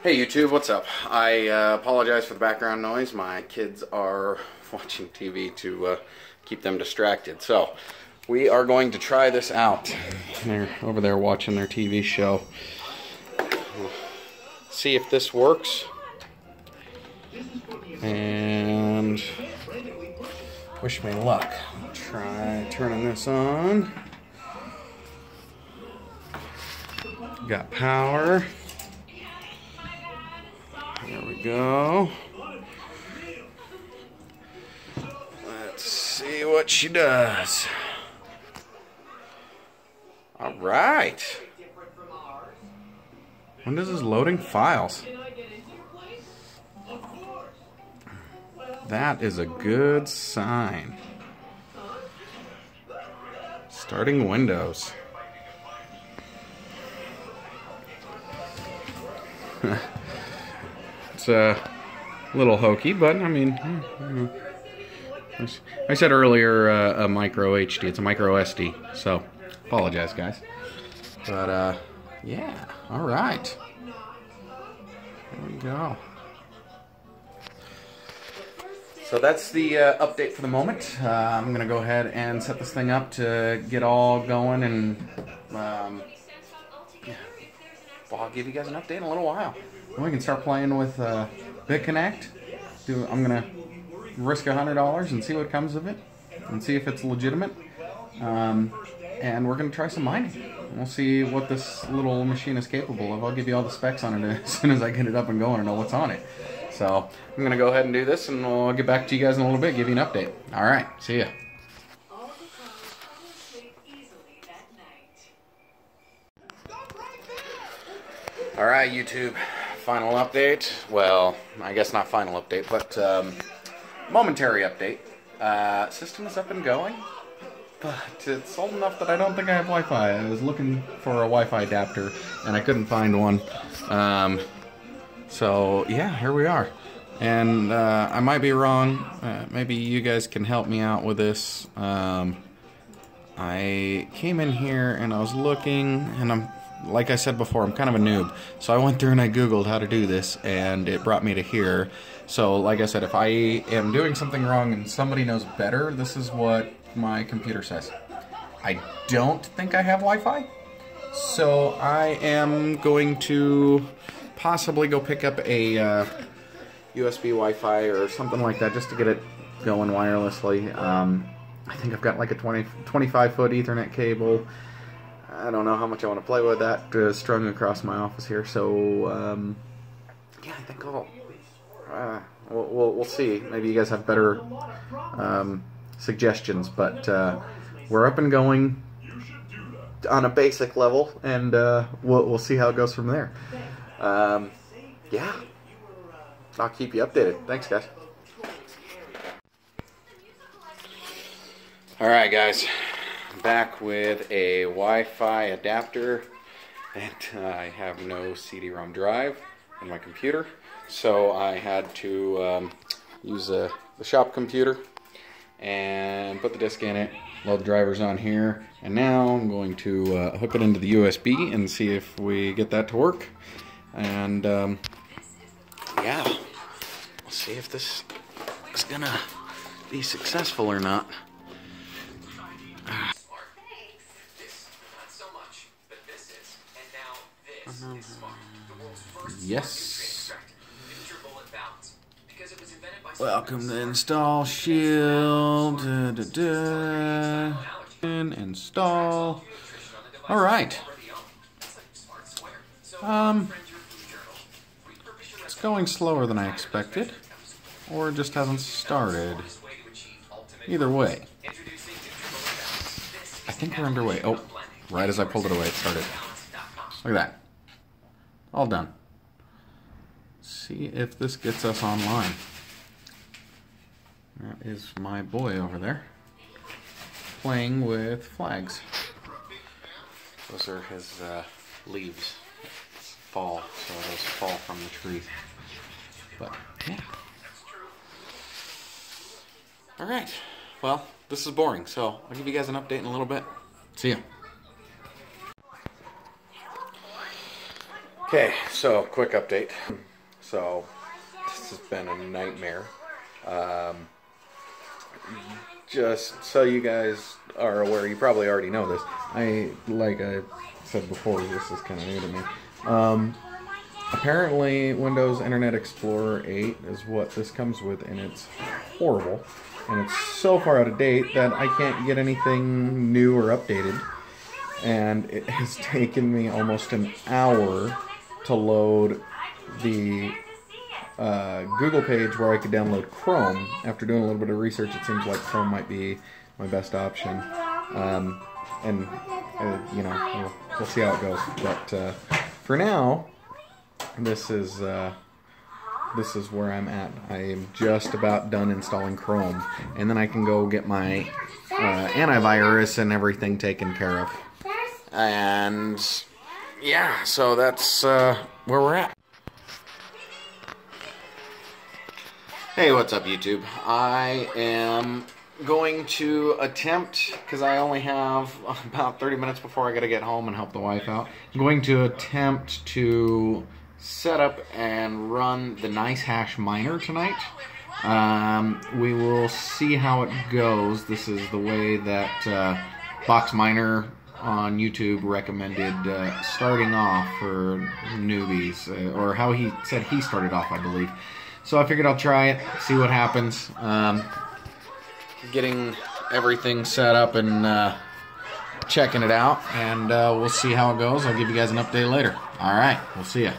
Hey YouTube, what's up? I uh, apologize for the background noise. My kids are watching TV to uh, keep them distracted. So, we are going to try this out. They're over there watching their TV show. See if this works. And wish me luck. Try turning this on. Got power. Go. Let's see what she does. All right. When does this loading files? That is a good sign. Starting Windows. a little hokey, but I mean, I said earlier uh, a micro HD. It's a micro SD, so apologize, guys. But uh, yeah, all right. There we go. So that's the uh, update for the moment. Uh, I'm going to go ahead and set this thing up to get all going and um. Well, I'll give you guys an update in a little while. And we can start playing with uh, BitConnect. Do, I'm going to risk $100 and see what comes of it and see if it's legitimate. Um, and we're going to try some mining. We'll see what this little machine is capable of. I'll give you all the specs on it as soon as I get it up and going and know what's on it. So I'm going to go ahead and do this, and we'll get back to you guys in a little bit, give you an update. All right, see ya. All right, YouTube, final update. Well, I guess not final update, but um, momentary update. Uh, system is up and going, but it's old enough that I don't think I have Wi-Fi. I was looking for a Wi-Fi adapter, and I couldn't find one. Um, so yeah, here we are. And uh, I might be wrong. Uh, maybe you guys can help me out with this. Um, I came in here and I was looking, and I'm like I said before, I'm kind of a noob. So I went through and I googled how to do this, and it brought me to here. So like I said, if I am doing something wrong and somebody knows better, this is what my computer says. I don't think I have Wi-Fi, so I am going to possibly go pick up a uh, USB Wi-Fi or something like that just to get it going wirelessly. Um, I think I've got like a 20, 25 foot Ethernet cable. I don't know how much I want to play with that uh, strung across my office here. So um, yeah, I think I'll. Uh, we'll, we'll, we'll, see. Maybe you guys have better um, suggestions, but uh, we're up and going on a basic level, and uh, we'll, we'll see how it goes from there. Um, yeah. I'll keep you updated. Thanks, guys. Alright, guys. Back with a Wi-Fi adapter. And I have no CD-ROM drive in my computer. So I had to um, use a, the shop computer and put the disk in it, load the drivers on here, and now I'm going to uh, hook it into the USB and see if we get that to work. And um, yeah, we'll see if this is gonna be successful or not. Yes. Welcome to install shield. Da, da, da. Install. All right. Um, it's going slower than I expected, or just hasn't started. Either way. I think we're underway. Oh, right as I pulled it away, it started. Look at that. All done. See if this gets us online. That is my boy over there playing with flags. Those are his uh, leaves fall, so those fall from the tree. But yeah. Alright, well, this is boring, so I'll give you guys an update in a little bit. See ya. Okay, so quick update. So this has been a nightmare. Um, just so you guys are aware, you probably already know this. I like I said before, this is kind of new to me. Um, apparently, Windows Internet Explorer 8 is what this comes with, and it's horrible. And it's so far out of date that I can't get anything new or updated. And it has taken me almost an hour to load the uh, Google page where I could download Chrome. After doing a little bit of research, it seems like Chrome might be my best option. Um, and, uh, you know, we'll, we'll, see how it goes. But uh, for now, this is uh, this is where I'm at. I am just about done installing Chrome, and then I can go get my uh, antivirus and everything taken care of. And yeah, so that's uh, where we're at. Hey, what's up, YouTube? I am going to attempt, because I only have about 30 minutes before I gotta get home and help the wife out, I'm going to attempt to set up and run the NiceHash miner tonight. Um, we will see how it goes. This is the way that uh, Box Miner on YouTube recommended uh, starting off for newbies, uh, or how he said he started off, I believe. So I figured I'll try it, see what happens. Um, getting everything set up and uh, checking it out, and uh, we'll see how it goes. I'll give you guys an update later. All right, we'll see ya.